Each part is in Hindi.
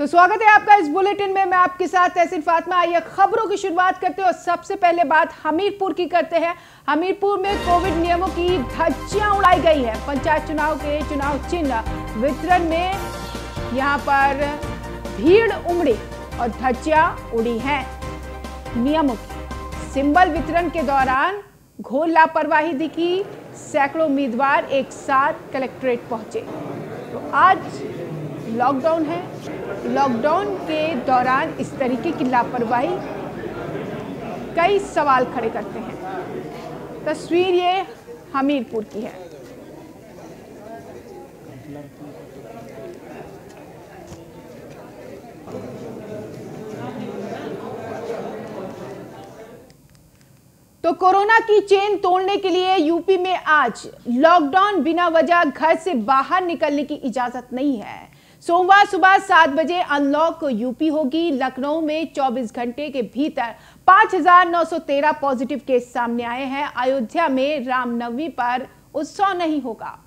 तो स्वागत है आपका इस बुलेटिन में। मैं आपके साथ तहसीन फातिमा। आइए खबरों की शुरुआत करते हैं और सबसे पहले बात हमीरपुर की करते हैं। हमीरपुर में कोविड नियमों की धज्जियाँ उड़ाई गई है। पंचायत चुनाव के चुनाव चिन्ह वितरण में यहाँ पर भीड़ उमड़ी और धज्जियाँ उड़ी हैं। नियमों की सिंबल वितरण के दौरान घोर लापरवाही दिखी। सैकड़ों उम्मीदवार एक साथ कलेक्ट्रेट पहुँचे। तो आज लॉकडाउन है। लॉकडाउन के दौरान इस तरीके की लापरवाही कई सवाल खड़े करते हैं। तस्वीर ये हमीरपुर की है। तो कोरोना की चेन तोड़ने के लिए यूपी में आज लॉकडाउन बिना वजह घर से बाहर निकलने की इजाज़त नहीं है। सोमवार सुबह सात बजे अनलॉक यूपी होगी। लखनऊ में 24 घंटे के भीतर 5,913 पॉजिटिव केस सामने आए हैं। अयोध्या में रामनवमी पर उत्सव नहीं होगा।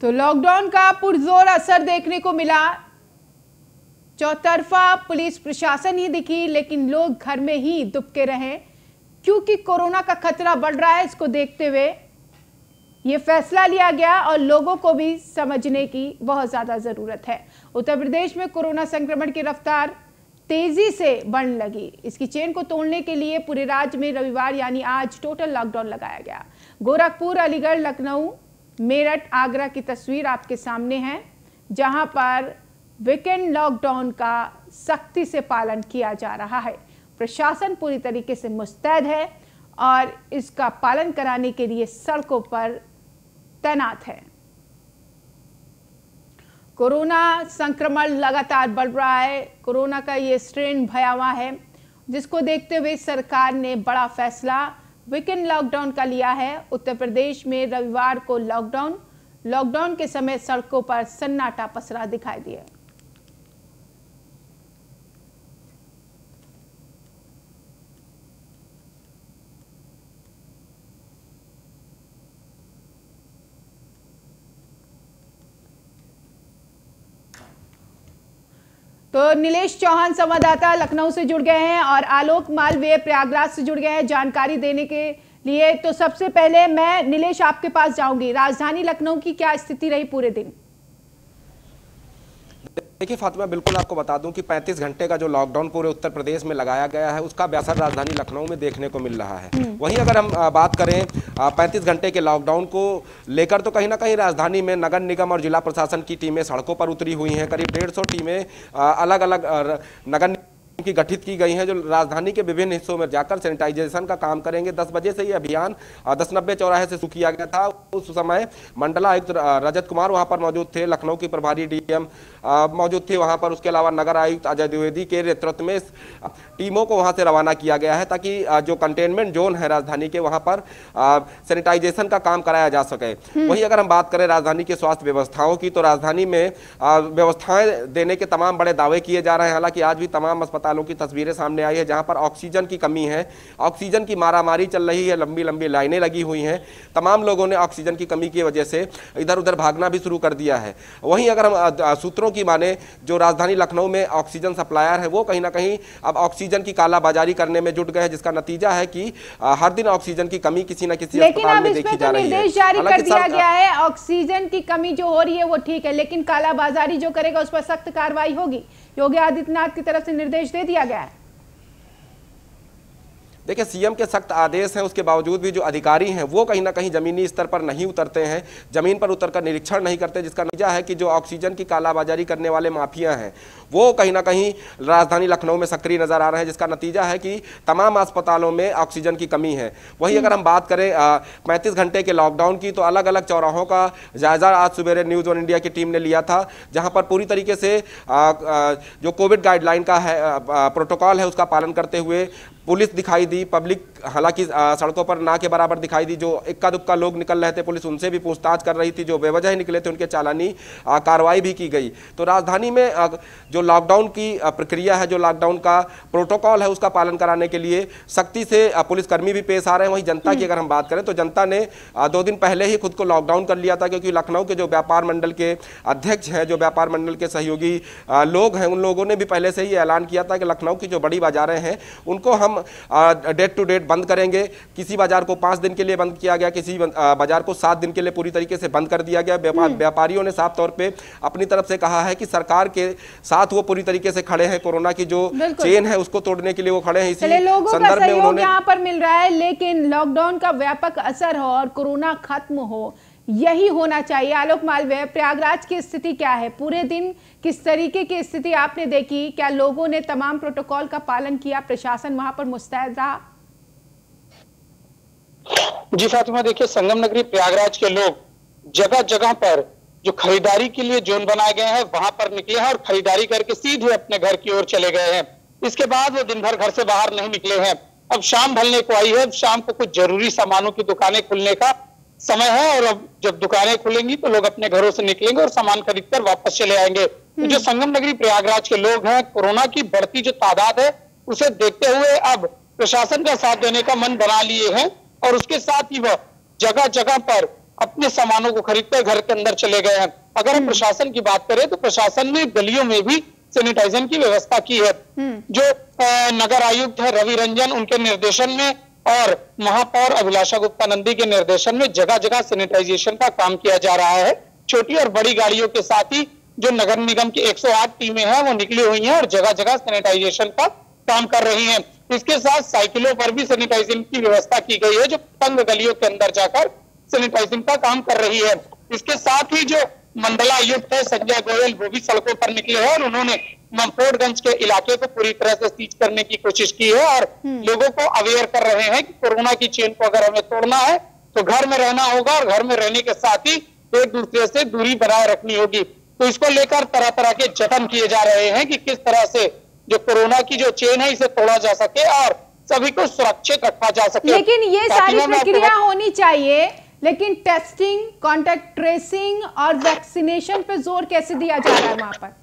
तो लॉकडाउन का पुरजोर असर देखने को मिला। चौतरफा पुलिस प्रशासन ही दिखी लेकिन लोग घर में ही दुबके रहे। क्योंकि कोरोना का खतरा बढ़ रहा है इसको देखते हुए ये फैसला लिया गया और लोगों को भी समझने की बहुत ज़्यादा ज़रूरत है। उत्तर प्रदेश में कोरोना संक्रमण की रफ्तार तेज़ी से बढ़ने लगी। इसकी चेन को तोड़ने के लिए पूरे राज्य में रविवार यानी आज टोटल लॉकडाउन लगाया गया। गोरखपुर, अलीगढ़, लखनऊ, मेरठ, आगरा की तस्वीर आपके सामने है, जहाँ पर वीकेंड लॉकडाउन का सख्ती से पालन किया जा रहा है। प्रशासन पूरी तरीके से मुस्तैद है और इसका पालन कराने के लिए सड़कों पर तैनात है। कोरोना संक्रमण लगातार बढ़ रहा है। कोरोना का ये स्ट्रेन भयावह है, जिसको देखते हुए सरकार ने बड़ा फैसला वीकेंड लॉकडाउन का लिया है। उत्तर प्रदेश में रविवार को लॉकडाउन लॉकडाउन के समय सड़कों पर सन्नाटा पसरा दिखाई दिया। तो नीलेष चौहान संवाददाता लखनऊ से जुड़ गए हैं और आलोक मालवीय प्रयागराज से जुड़ गए हैं जानकारी देने के लिए। तो सबसे पहले मैं नीलेष आपके पास जाऊँगी। राजधानी लखनऊ की क्या स्थिति रही पूरे दिन? देखिए फातिमा बिल्कुल आपको बता दूँ कि 35 घंटे का जो लॉकडाउन पूरे उत्तर प्रदेश में लगाया गया है उसका असर राजधानी लखनऊ में देखने को मिल रहा है। वहीं अगर हम बात करें 35 घंटे के लॉकडाउन को लेकर तो कहीं ना कहीं राजधानी में नगर निगम और जिला प्रशासन की टीमें सड़कों पर उतरी हुई हैं। करीब डेढ़ टीमें अलग अलग नगर की गठित की गई हैं जो राजधानी के विभिन्न हिस्सों में जाकर सैनिटाइजेशन का काम करेंगे। 10 बजे से ये अभियान दस नब्बे चौराहे से शुरू किया गया था। उस समय मंडला आयुक्त रजत कुमार वहाँ पर मौजूद थे लखनऊ के प्रभारी डीएम मौजूद थे वहाँ पर। उसके अलावा नगर आयुक्त अजय द्विवेदी के नेतृत्व में टीमों को वहाँ से रवाना किया गया है ताकि जो कंटेनमेंट जोन है राजधानी के वहाँ पर सैनिटाइजेशन का काम कराया जा सके। हम्म। वहीं अगर हम बात करें राजधानी की स्वास्थ्य व्यवस्थाओं की तो राजधानी में व्यवस्थाएँ देने के तमाम बड़े दावे किए जा रहे हैं। हालाँकि आज भी तमाम अस्पताल अस्पतालों की तस्वीरें सामने आई है जहाँ पर ऑक्सीजन की कमी है। ऑक्सीजन की मारामारी चल रही है लंबी लंबी लाइनें लगी हुई हैं। तमाम लोगों ने ऑक्सीजन की कमी की वजह से इधर उधर भागना भी शुरू कर दिया है। वहीं अगर हम सूत्रों की माने जो राजधानी लखनऊ में ऑक्सीजन सप्लायर है वो कहीं ना कहीं अब ऑक्सीजन की कालाबाजारी करने में जुट गए हैं जिसका नतीजा है कि हर दिन ऑक्सीजन की कमी किसी न किसी अस्पताल में देखी जा तो रही है। जारी कर दिया गया है ऑक्सीजन की कमी जो हो रही है वो ठीक है लेकिन कालाबाजारी जो करेगा उस पर सख्त कार्रवाई होगी। योगी आदित्यनाथ की तरफ़ से निर्देश दे दिया गया है। देखिए, सीएम के सख्त आदेश हैं, उसके बावजूद भी जो अधिकारी हैं, वो कहीं ना कहीं जमीनी स्तर पर नहीं उतरते हैं, ज़मीन पर उतरकर निरीक्षण नहीं करते, जिसका नतीजा है कि जो ऑक्सीजन की कालाबाजारी करने वाले माफिया हैं, वो कहीं ना कहीं राजधानी लखनऊ में सक्रिय नज़र आ रहे हैं, जिसका नतीजा है कि तमाम अस्पतालों में ऑक्सीजन की कमी है। वही अगर हम बात करें पैंतीस घंटे के लॉकडाउन की तो अलग अलग चौराहों का जायजा आज सुबह न्यूज़ वन इंडिया की टीम ने लिया था, जहाँ पर पूरी तरीके से जो कोविड गाइडलाइन का है प्रोटोकॉल है, उसका पालन करते हुए पुलिस दिखाई दी पब्लिक हालाँकि सड़कों पर ना के बराबर दिखाई दी, जो इक्का दुक्का लोग निकल रहे थे, पुलिस उनसे भी पूछताछ कर रही थी, जो बेवजह निकले थे, उनके चालानी कार्रवाई भी की गई। तो राजधानी में जो लॉकडाउन की प्रक्रिया है, जो लॉकडाउन का प्रोटोकॉल है, उसका पालन कराने के लिए सख्ती से पुलिसकर्मी भी पेश आ रहे हैं। वहीं जनता की अगर हम बात करें तो जनता ने दो दिन पहले ही खुद को लॉकडाउन कर लिया था, क्योंकि लखनऊ के जो व्यापार मंडल के अध्यक्ष हैं, जो व्यापार मंडल के सहयोगी लोग हैं, उन लोगों ने भी पहले से ही ऐलान किया था कि लखनऊ की जो बड़ी बाजारें हैं, उनको हम डेट टू डेट बंद करेंगे। किसी बाज़ार को पाँच दिन के लिए बंद किया गया किसी बाज़ार को सात दिन के लिए पूरी तरीके से बंद कर दिया गया। हम्म। व्यापारियों ने साफ़ तौर पर अपनी तरफ़ से कहा है कि सरकार के साथ वो पूरी तरीके से खड़े हैं। कोरोना की जो चेन है उसको तोड़ने के लिए वो खड़े हैं। इसी संदर्भ में उन्होंने यहाँ पर मिल रहा है लेकिन लॉकडाउन का व्यापक असर हो और कोरोना खत्म हो यही होना चाहिए। आलोक मालवीय, प्रयागराज की स्थिति क्या है? पूरे दिन किस तरीके की स्थिति आपने देखी? क्या लोगों ने तमाम प्रोटोकॉल का पालन किया? प्रशासन वहाँ पर मुस्तैद रहा। जी फातिमा, देखिए, संगम नगरी प्रयागराज के लोग जगह जगह पर जो खरीदारी के लिए जोन बनाए गए हैं, वहाँ पर निकले हैं और खरीदारी करके सीधे अपने घर की ओर चले गए हैं। इसके बाद वो दिन भर घर से बाहर नहीं निकले हैं। अब शाम ढलने को आई है। शाम को कुछ ज़रूरी सामानों की दुकानें खुलने का समय है और अब जब दुकानें खुलेंगी तो लोग अपने घरों से निकलेंगे और सामान खरीद कर वापस चले आएँगे तो जो संगम नगरी प्रयागराज के लोग हैं कोरोना की बढ़ती जो तादाद है उसे देखते हुए अब प्रशासन का साथ देने का मन बना लिए हैं और उसके साथ ही वह जगह जगह पर अपने सामानों को खरीदकर घर के अंदर चले गए हैं अगर हम हम्म। प्रशासन की बात करें तो प्रशासन ने गलियों में भी सैनिटाइजन की व्यवस्था की है हम्म। जो नगर आयुक्त है रवि रंजन उनके निर्देशन में और महापौर अभिलाषा गुप्ता नंदी के निर्देशन में जगह जगह सैनिटाइजेशन का काम किया जा रहा है। छोटी और बड़ी गाड़ियों के साथ ही जो नगर निगम की 108 टीमें हैं, वो निकली हुई हैं और जगह जगह सैनिटाइजेशन का काम कर रही हैं। इसके साथ साइकिलों पर भी सैनिटाइजिंग की व्यवस्था की गई है, जो तंग गलियों के अंदर जाकर सैनिटाइजिंग का काम कर रही है। इसके साथ ही जो मंडला आयुक्त है, संजय गोयल, वो भी सड़कों पर निकले हैं और उन्होंने ममफोर्डगंज के इलाके को पूरी तरह से सीज करने की कोशिश की है और हम्म। लोगों को अवेयर कर रहे हैं कि कोरोना की चेन को अगर हमें तोड़ना है तो घर में रहना होगा और घर में रहने के साथ ही एक दूसरे से दूरी बनाए रखनी होगी। तो इसको लेकर तरह तरह के जतन किए जा रहे हैं कि किस तरह से जो कोरोना की जो चेन है इसे तोड़ा जा सके और सभी को सुरक्षित रखा जा सके। लेकिन ये सारी प्रक्रिया होनी चाहिए लेकिन टेस्टिंग कॉन्टेक्ट ट्रेसिंग और वैक्सीनेशन पे ज़ोर कैसे दिया जा रहा है वहाँ पर?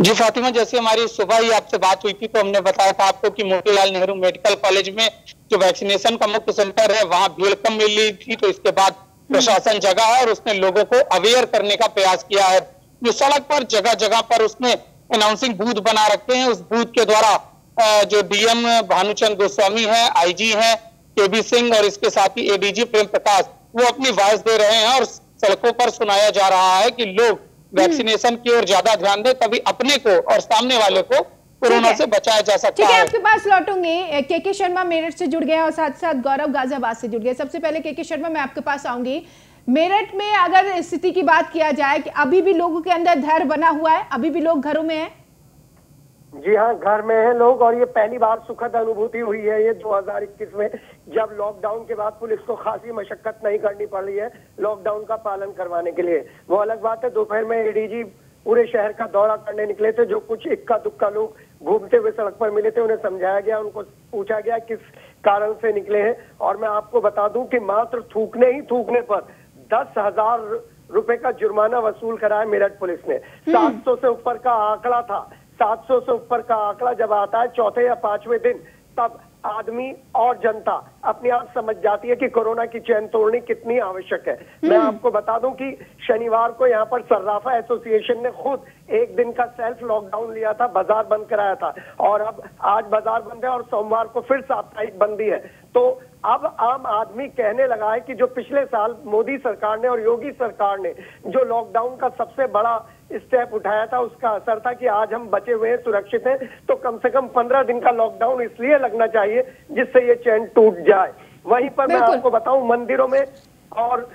जी फातिमा जैसे हमारी सुबह ही आपसे बात हुई थी तो हमने बताया था आपको कि मोतीलाल नेहरू मेडिकल कॉलेज में जो वैक्सीनेशन का मुख्य सेंटर है वहाँ भीड़ कम मिल थी तो इसके बाद प्रशासन जगह है और उसने लोगों को अवेयर करने का प्रयास किया है। जो सड़क पर जगह जगह पर उसने अनाउंसिंग बूथ बना रखे हैं। उस बूथ के द्वारा जो डीएम भानुचंद गोस्वामी है आईजी है केबी सिंह और इसके साथ ही एडीजी प्रेम प्रकाश वो अपनी वॉइस दे रहे हैं और सड़कों पर सुनाया जा रहा है कि लोग वैक्सीनेशन की ओर ज़्यादा ध्यान दें तभी अपने को और सामने वाले को कोरोना से बचाया जा सकता है आपके पास लौटूँगी। के के शर्मा मेरठ से जुड़ गया और साथ साथ गौरव गाजियाबाद से जुड़ गया। सबसे पहले के के शर्मा मैं आपके पास आऊँगी। मेरठ में अगर स्थिति की बात किया जाए कि अभी भी लोगों के अंदर धैर्य बना हुआ है अभी भी लोग घरों में हैं जी हाँ घर में है लोग और ये पहली बार सुखद अनुभूति हुई है ये 2021 में जब लॉकडाउन के बाद पुलिस को खासी मशक्कत नहीं करनी पड़ रही है लॉकडाउन का पालन करवाने के लिए। वो अलग बात है दोपहर में एडीजी पूरे शहर का दौरा करने निकले थे जो कुछ इक्का दुक्का लोग घूमते हुए सड़क पर मिले थे उन्हें समझाया गया उनको पूछा गया किस कारण से निकले हैं। और मैं आपको बता दूँ कि मात्र थूकने ही थूकने पर दस हज़ार रुपए का जुर्माना वसूल कराया मेरठ पुलिस ने। हम्म। सात सौ से ऊपर का आंकड़ा था। 700 से ऊपर का आंकड़ा जब आता है चौथे या पाँचवें दिन तब आदमी और जनता अपने आप समझ जाती है कि कोरोना की चैन तोड़नी कितनी आवश्यक है। मैं हम्म। आपको बता दूँ कि शनिवार को यहाँ पर सर्राफा एसोसिएशन ने खुद एक दिन का सेल्फ लॉकडाउन लिया था बाज़ार बंद कराया था। और अब आज बाज़ार बंद है और सोमवार को फिर साप्ताहिक बंदी है। तो अब आम आदमी कहने लगा है कि जो पिछले साल मोदी सरकार ने और योगी सरकार ने जो लॉकडाउन का सबसे बड़ा स्टेप उठाया था उसका असर था कि आज हम बचे हुए हैं सुरक्षित हैं तो कम से कम पंद्रह दिन का लॉकडाउन इसलिए लगना चाहिए जिससे ये चैन टूट जाए। वहीं पर मैं आपको बताऊँ मंदिरों में और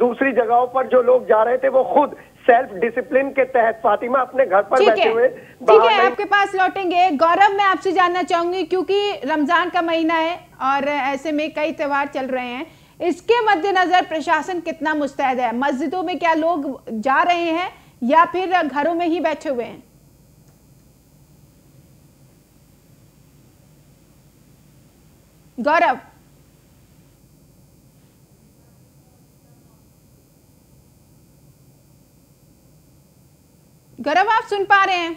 दूसरी जगहों पर जो लोग जा रहे थे वो खुद सेल्फ डिसिप्लिन के तहत फातिमा अपने घर पर बैठे हुए ठीक है आपके पास लौटेंगे। गौरव मैं आपसे जानना चाहूँगी क्योंकि रमज़ान का महीना है और ऐसे में कई त्योहार चल रहे हैं इसके मद्देनजर प्रशासन कितना मुस्तैद है? मस्जिदों में क्या लोग जा रहे हैं? या फिर घरों में ही बैठे हुए हैं? गौरव। गौरव आप सुन पा रहे हैं?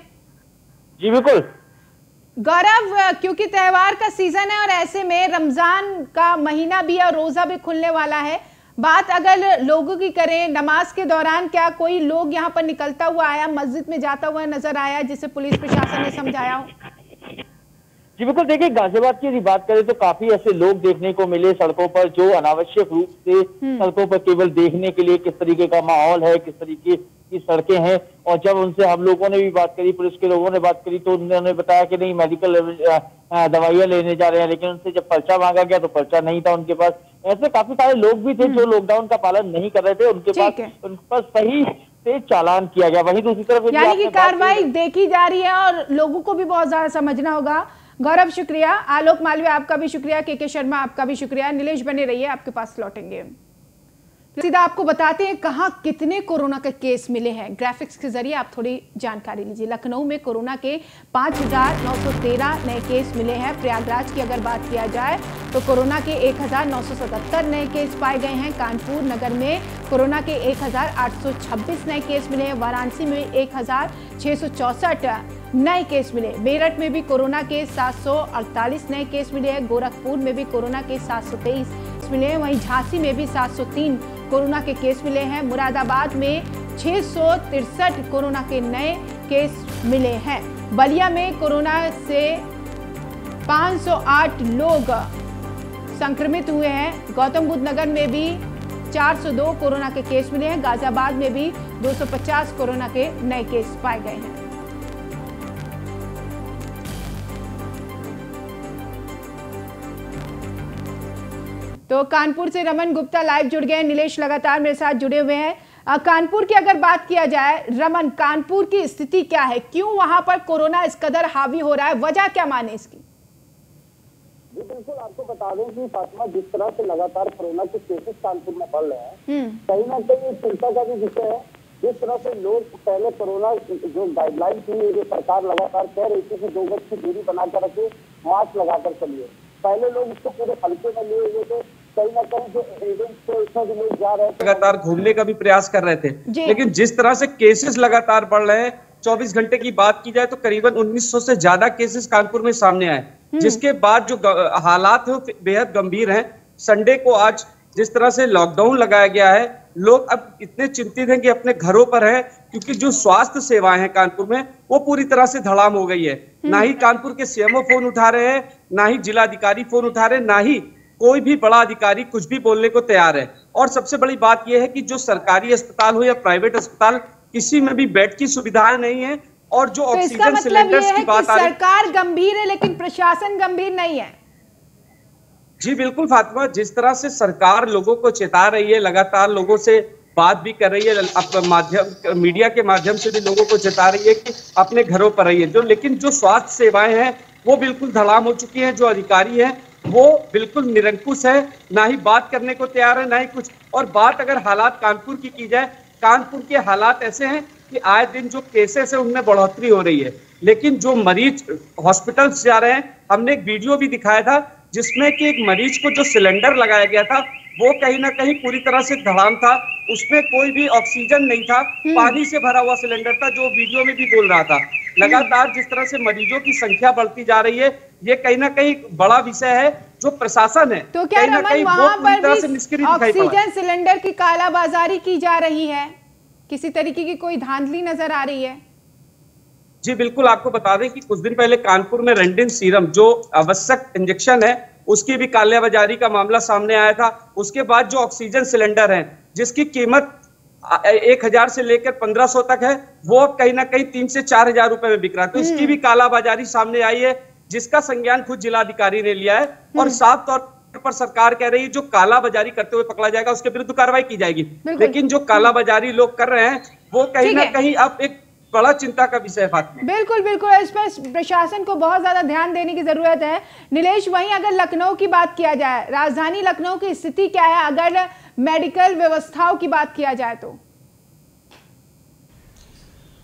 जी बिल्कुल। गौरव क्योंकि त्यौहार का सीज़न है और ऐसे में रमज़ान का महीना भी और रोजा भी खुलने वाला है बात अगर लोगों की करें नमाज़ के दौरान क्या कोई लोग यहाँ पर निकलता हुआ आया मस्जिद में जाता हुआ नज़र आया जिसे पुलिस प्रशासन ने समझाया? हो जी बिल्कुल देखिए गाजियाबाद की यदि बात करें तो काफ़ी ऐसे लोग देखने को मिले सड़कों पर जो अनावश्यक रूप से सड़कों पर केवल देखने के लिए किस तरीके का माहौल है किस तरीके की सड़कें हैं। और जब उनसे हम लोगों ने भी बात करी पुलिस के लोगों ने बात करी तो उन्होंने बताया कि नहीं मेडिकल दवाइयाँ लेने जा रहे हैं लेकिन उनसे जब पर्चा मांगा गया तो पर्चा नहीं था उनके पास। ऐसे काफ़ी सारे लोग भी थे जो लॉकडाउन का पालन नहीं कर रहे थे उनके पास। उन पर सही से चालान किया गया। वही दूसरी तरफ़ यानी कि की- कार्रवाई देखी जा रही है और लोगों को भी बहुत ज़्यादा समझना होगा। गौरव शुक्रिया। आलोक मालवीय आपका भी शुक्रिया। के के शर्मा आपका भी शुक्रिया। नीलेश बने रहिए आपके पास लौटेंगे। सीधा आपको बताते हैं कहाँ कितने कोरोना के केस मिले हैं। ग्राफिक्स के ज़रिए आप थोड़ी जानकारी लीजिए। लखनऊ में कोरोना के 5,913 नए केस मिले हैं। प्रयागराज की अगर बात किया जाए तो कोरोना के 1,977 नए केस पाए गए हैं। कानपुर नगर में कोरोना के 1,826 नए केस मिले हैं। वाराणसी में एक नए केस मिले मेरठ में भी कोरोना के 748 नए केस मिले हैं। गोरखपुर में भी कोरोना के 723 मिले हैं। वहीं झांसी में भी 703 कोरोना के केस मिले हैं। मुरादाबाद में छह कोरोना के नए केस मिले हैं। बलिया में कोरोना से 508 लोग संक्रमित हुए हैं। गौतम बुद्ध नगर में भी 402 कोरोना के केस मिले हैं। गाजियाबाद में भी 250 कोरोना के नए केस पाए गए हैं। तो कानपुर से रमन गुप्ता लाइव जुड़ गए हैं। नीलेश लगातार मेरे साथ जुड़े हुए हैं। कानपुर की अगर बात किया जाए रमन कानपुर की स्थिति क्या है? क्यों वहाँ पर कोरोना इस कदर हावी हो रहा है? वजह क्या माने इसकी? जी बिल्कुल आपको बता दें कि फातिमा जिस तरह से लगातार कोरोना के केसेस कानपुर में बढ़ रहे हैं हम्म। कहीं ना कहीं चिंता का भी विषय है। जिस तरह से लोग पहले कोरोना जो गाइडलाइन थी जो सरकार लगातार कह रही थी कि दो गज की दूरी बनाकर रखे मास्क लगाकर चलिए। पहले लोग इसको पूरे हल्के में लिए हुए थे। कहीं ना कहीं जो इवेंट्स थे उसमें भी लोग जा रहे थे लगातार घूमने का भी प्रयास कर रहे थे। लेकिन जिस तरह से केसेस लगातार बढ़ रहे हैं 24 घंटे की बात की जाए तो करीबन 1900 से ज़्यादा केसेस कानपुर में सामने आए। जिसके बाद जो हालात है वो बेहद गंभीर हैं। संडे को आज जिस तरह से लॉकडाउन लगाया गया है लोग अब इतने चिंतित हैं कि अपने घरों पर हैं क्योंकि जो स्वास्थ्य सेवाएँ हैं कानपुर में वो पूरी तरह से धड़ाम हो गई है। ना ही कानपुर के सीएमओ फ़ोन उठा रहे हैं ना ही जिलाधिकारी फ़ोन उठा रहे हैं ना ही कोई भी बड़ा अधिकारी कुछ भी बोलने को तैयार है। और सबसे बड़ी बात यह है कि जो सरकारी अस्पताल हो या प्राइवेट अस्पताल किसी में भी बेड की सुविधाएँ नहीं है और जो तो इसका ऑक्सीजन मतलब सिलेंडर्स ये है की कि बात आ रही सरकार गंभीर है लेकिन प्रशासन गंभीर नहीं है। जी बिल्कुल फातिमा जिस तरह से सरकार लोगों को चेता रही है लगातार लोगों से बात भी कर रही है अप- माध्यम मीडिया के माध्यम से भी लोगों को चेता रही है कि अपने घरों पर रहिए। जो लेकिन जो स्वास्थ्य सेवाएँ हैं वो बिल्कुल धड़ाम हो चुकी हैं जो अधिकारी हैं वो बिल्कुल निरंकुश है ना ही बात करने को तैयार है ना ही कुछ। और बात अगर हालात कानपुर की की जाए कानपुर के हालात ऐसे हैं कि आए दिन जो केसेस है उनमें बढ़ोतरी हो रही है। लेकिन जो मरीज़ हॉस्पिटल्स जा रहे हैं हमने एक वीडियो भी दिखाया था जिसमें कि एक मरीज़ को जो सिलेंडर लगाया गया था वो कहीं ना कहीं पूरी तरह से धड़ाम था उसमें कोई भी ऑक्सीजन नहीं था पानी से भरा हुआ सिलेंडर था जो वीडियो में भी बोल रहा था। लगातार जिस तरह से मरीजों की संख्या बढ़ती जा रही है ये कहीं ना कहीं बड़ा विषय है जो प्रशासन है। तो क्या कहीं रमन वहाँ पूरी भी ऑक्सीजन सिलेंडर की कालाबाजारी की जा रही है? किसी तरीके की कोई धांधली नज़र आ रही है? जी बिल्कुल आपको बता दें कि कुछ दिन पहले कानपुर में रेंडिन सीरम जो आवश्यक इंजेक्शन है उसकी भी कालाबाजारी का मामला सामने आया था। उसके बाद जो ऑक्सीजन सिलेंडर है जिसकी कीमत एक हज़ार से लेकर पंद्रह सौ तक है वो अब कहीं ना कहीं तीन से चार हज़ार रुपए में बिक रहा है। तो इसकी भी कालाबाजारी सामने आई है। जिसका संज्ञान खुद जिलाधिकारी ने लिया है और साफ़ तौर पर सरकार कह रही है जो कालाबाजारी करते हुए पकड़ा जाएगा उसके विरुद्ध कार्रवाई की जाएगी। लेकिन जो कालाबाजारी लोग कर रहे हैं वो कहीं ना कहीं अब एक बड़ा चिंता का विषय है फातिमा बिल्कुल बिल्कुल। इस पर प्रशासन को बहुत ज़्यादा ध्यान देने की ज़रूरत है। नीलेश वहीं अगर लखनऊ की बात किया जाए राजधानी लखनऊ की स्थिति क्या है? अगर मेडिकल व्यवस्थाओं की बात किया जाए तो।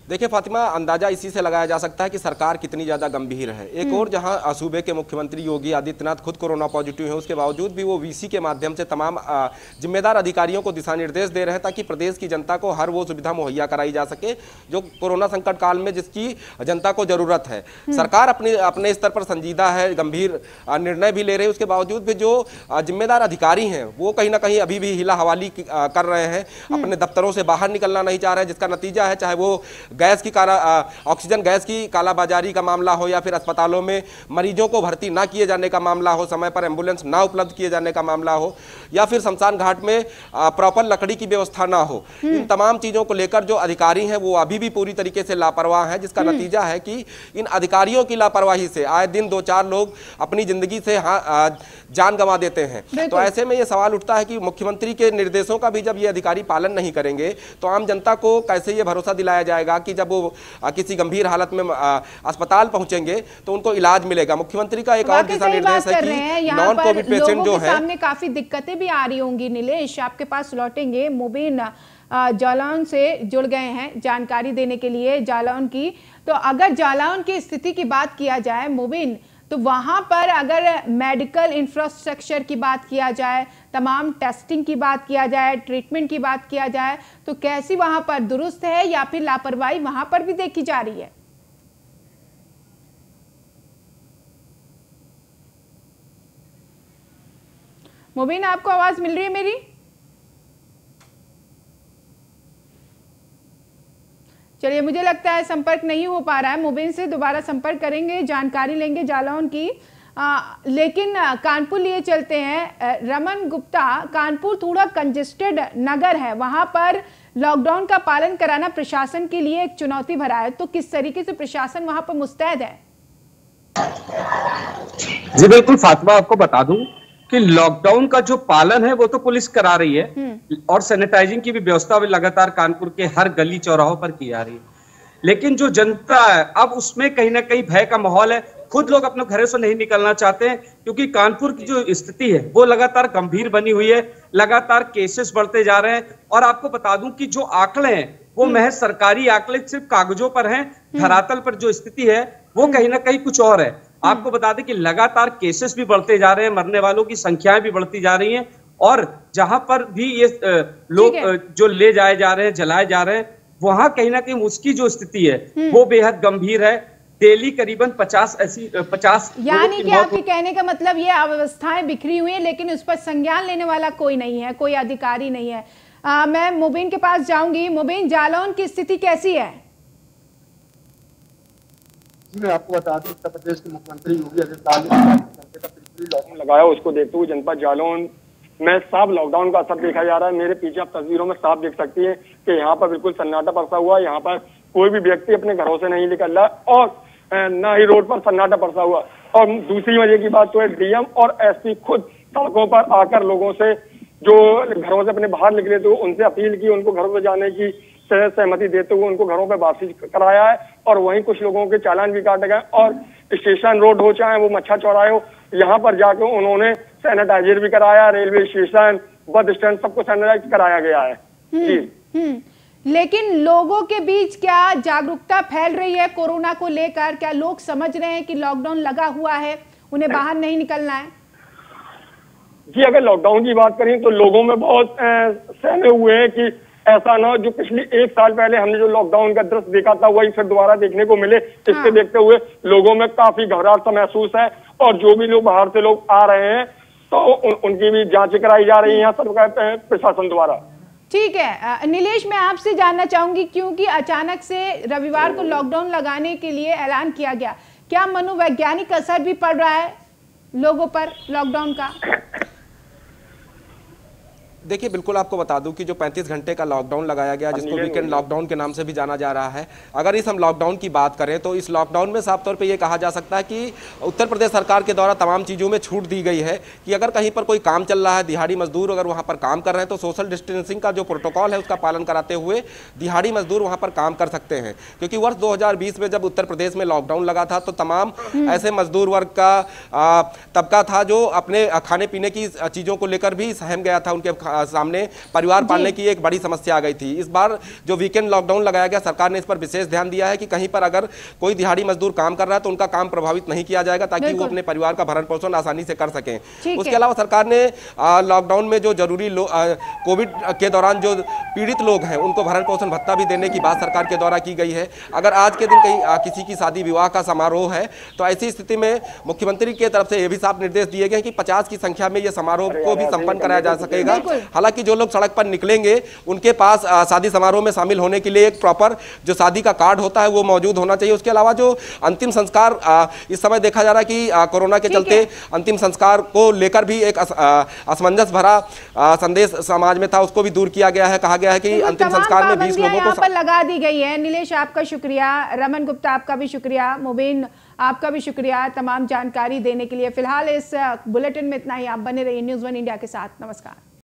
देखिए फातिमा अंदाज़ा इसी से लगाया जा सकता है कि सरकार कितनी ज़्यादा गंभीर है। एक और जहाँ सूबे के मुख्यमंत्री योगी आदित्यनाथ खुद कोरोना पॉजिटिव है उसके बावजूद भी वो वीसी के माध्यम से तमाम जिम्मेदार अधिकारियों को दिशा निर्देश दे रहे हैं ताकि प्रदेश की जनता को हर वो सुविधा मुहैया कराई जा सके जो कोरोना संकट काल में जिसकी जनता को ज़रूरत है। सरकार अपने अपने स्तर पर संजीदा है गंभीर निर्णय भी ले रहे हैं उसके बावजूद भी जो जिम्मेदार अधिकारी हैं वो कहीं ना कहीं अभी भी हिला हवाली कर रहे हैं। अपने दफ्तरों से बाहर निकलना नहीं चाह रहे हैं जिसका नतीजा है चाहे वो गैस की काला ऑक्सीजन गैस की कालाबाजारी का मामला हो या फिर अस्पतालों में मरीजों को भर्ती ना किए जाने का मामला हो समय पर एंबुलेंस ना उपलब्ध किए जाने का मामला हो या फिर शमशान घाट में प्रॉपर लकड़ी की व्यवस्था ना हो इन तमाम चीज़ों को लेकर जो अधिकारी हैं वो अभी भी पूरी तरीके से लापरवाह हैं जिसका नतीजा है कि इन अधिकारियों की लापरवाही से आए दिन दो चार लोग अपनी ज़िंदगी से हाँ, जान गंवा देते हैं। तो ऐसे में ये सवाल उठता है कि मुख्यमंत्री के निर्देशों का भी जब ये अधिकारी पालन नहीं करेंगे तो आम जनता को कैसे ये भरोसा दिलाया जाएगा कि जब वो किसी गंभीर हालत में अस्पताल पहुँचेंगे तो उनको इलाज मिलेगा। मुख्यमंत्री का एक और दिशा निर्देश है हैं। कि नॉन कोविड पेशेंट जो है सामने काफ़ी दिक्कतें भी आ रही होंगी नीलेश। आपके पास लौटेंगे मुबीन जालौन से जुड़ गए हैं जानकारी देने के लिए जालौन की। तो अगर जालौन की स्थिति की बात किया जाए मुबीन तो वहाँ पर अगर मेडिकल इंफ्रास्ट्रक्चर की बात किया जाए तमाम टेस्टिंग की बात किया जाए ट्रीटमेंट की बात किया जाए तो कैसी वहाँ पर दुरुस्त है या फिर लापरवाही वहाँ पर भी देखी जा रही है? मुबीन, आपको आवाज़ मिल रही है मेरी? चलिए, मुझे लगता है संपर्क नहीं हो पा रहा है। मुबीन से दोबारा संपर्क करेंगे, जानकारी लेंगे जालौन की। आ, लेकिन कानपुर लिए चलते हैं रमन गुप्ता कानपुर थोड़ा कंजेस्टेड नगर है वहाँ पर लॉकडाउन का पालन कराना प्रशासन के लिए एक चुनौती भरा है तो किस तरीके से प्रशासन वहाँ पर मुस्तैद है? जी बिल्कुल फातिमा आपको बता दूँ कि लॉकडाउन का जो पालन है वो तो पुलिस करा रही है और सैनिटाइजिंग की भी व्यवस्था भी लगातार कानपुर के हर गली चौराहों पर की जा रही है। लेकिन जो जनता है अब उसमें कहीं ना कहीं भय का माहौल है खुद लोग अपने घरों से नहीं निकलना चाहते हैं क्योंकि कानपुर की जो स्थिति है वो लगातार गंभीर बनी हुई है लगातार केसेस बढ़ते जा रहे हैं। और आपको बता दूँ कि जो आंकड़े हैं वो महज सरकारी आंकड़े सिर्फ़ कागजों पर हैं धरातल पर जो स्थिति है वो कहीं ना कहीं कुछ और है। आपको बता दें कि लगातार केसेस भी बढ़ते जा रहे हैं मरने वालों की संख्याएँ भी बढ़ती जा रही हैं और जहाँ पर भी ये लोग जो ले जाए जा रहे हैं जलाए जा रहे हैं वहाँ कहीं ना कहीं उसकी जो स्थिति है वो बेहद गंभीर है। डेली करीबन 50 ऐसी अ, 50 यानी की आपके कहने का मतलब ये अव्यवस्थाएँ बिखरी हुई है लेकिन उस पर संज्ञान लेने वाला कोई नहीं है कोई अधिकारी नहीं है। आ, मैं मुबीन के पास जाऊँगी। मुबीन जालौन की स्थिति कैसी है? मैं आपको बता दूँ उत्तर प्रदेश के मुख्यमंत्री योगी आदित्यनाथ लॉकडाउन लगाया उसको देखते हुए जनपद जालौन में साफ़ लॉकडाउन का असर देखा जा रहा है। मेरे पीछे आप तस्वीरों में साफ़ देख सकती हैं कि यहाँ पर बिल्कुल सन्नाटा बरसा हुआ है। यहाँ पर कोई भी व्यक्ति अपने घरों से नहीं निकल रहा और ना ही रोड पर सन्नाटा बरसा हुआ। और दूसरी वजह की बात तो है डीएम और एसपी खुद सड़कों पर आकर लोगों से जो घरों से अपने बाहर निकले थे उनसे अपील की उनको घरों में जाने की सहमति देते हुए उनको घरों पर वापसी कराया है। और वहीं कुछ लोगों के चालान भी काटे गए। और स्टेशन रोड हो चाहे वो मच्छा चौराहे हो यहाँ पर जाकर उन्होंने सैनिटाइजर भी कराया रेलवे स्टेशन बस स्टैंड सबको सैनिटाइज कराया गया है। जी। हम्म। लेकिन लोगों के बीच क्या जागरूकता फैल रही है कोरोना को लेकर? क्या लोग समझ रहे हैं कि लॉकडाउन लगा हुआ है? उन्हें बाहर नहीं निकलना है? जी अगर लॉकडाउन की बात करें तो लोगों में बहुत सहमे हुए हैं कि ऐसा ना जो पिछले एक साल पहले हमने जो लॉकडाउन का दृश्य देखा था वही फिर दोबारा देखने को मिले। इसके हाँ। देखते हुए लोगों में काफ़ी घबराहट सा महसूस है और जो भी लोग बाहर से लोग आ रहे हैं तो उन, उनकी भी जाँच कराई जा रही है सरकार प्रशासन द्वारा। ठीक है नीलेश, मैं आपसे जानना चाहूँगी क्योंकि अचानक से रविवार को लॉकडाउन लगाने के लिए ऐलान किया गया। क्या मनोवैज्ञानिक असर भी पड़ रहा है लोगों पर लॉकडाउन का? देखिए बिल्कुल आपको बता दूँ कि जो 35 घंटे का लॉकडाउन लगाया गया जिसको वीकेंड लॉकडाउन के नाम से भी जाना जा रहा है अगर इस हम लॉकडाउन की बात करें तो इस लॉकडाउन में साफ़ तौर पे ये कहा जा सकता है कि उत्तर प्रदेश सरकार के द्वारा तमाम चीज़ों में छूट दी गई है कि अगर कहीं पर कोई काम चल रहा है दिहाड़ी मजदूर अगर वहाँ पर काम कर रहे हैं तो सोशल डिस्टेंसिंग का जो प्रोटोकॉल है उसका पालन कराते हुए दिहाड़ी मजदूर वहाँ पर काम कर सकते हैं। क्योंकि वर्ष 2020 में जब उत्तर प्रदेश में लॉकडाउन लगा था तो तमाम ऐसे मजदूर वर्ग का तबका था जो अपने खाने पीने की चीज़ों को लेकर भी सहम गया था उनके सामने परिवार पालने की एक बड़ी समस्या आ गई थी। इस बार जो वीकेंड लॉकडाउन लगाया गया सरकार ने इस पर विशेष ध्यान दिया है कि कहीं पर अगर कोई दिहाड़ी मजदूर काम कर रहा है तो उनका काम प्रभावित नहीं किया जाएगा ताकि वो अपने परिवार का भरण पोषण आसानी से कर सकें। उसके अलावा सरकार ने लॉकडाउन में जो ज़रूरी कोविड के दौरान जो पीड़ित लोग हैं उनको भरण पोषण भत्ता भी देने की बात सरकार के द्वारा की गई है। अगर आज के दिन कहीं किसी की शादी विवाह का समारोह है तो ऐसी स्थिति में मुख्यमंत्री की तरफ़ से ये भी साफ़ निर्देश दिए गए हैं कि पचास की संख्या में ये समारोह को भी संपन्न कराया जा सकेगा। हालाँकि जो लोग सड़क पर निकलेंगे उनके पास शादी समारोह में शामिल होने के लिए एक प्रॉपर जो शादी का कार्ड होता है वो मौजूद होना चाहिए। उसके अलावा जो अंतिम संस्कार इस समय देखा जा रहा है कि कोरोना के चलते अंतिम संस्कार को लेकर भी एक असमंजस भरा संदेश समाज में था उसको भी दूर किया गया है। कहा गया है कि अंतिम संस्कार में बीस लोगों को लगा दी गई है। नीलेश आपका शुक्रिया। रमन गुप्ता आपका भी शुक्रिया। मुबीन आपका भी शुक्रिया तमाम जानकारी देने के लिए। फ़िलहाल इस बुलेटिन में इतना ही। आप बने रहिए न्यूज़ वन इंडिया के साथ। नमस्कार।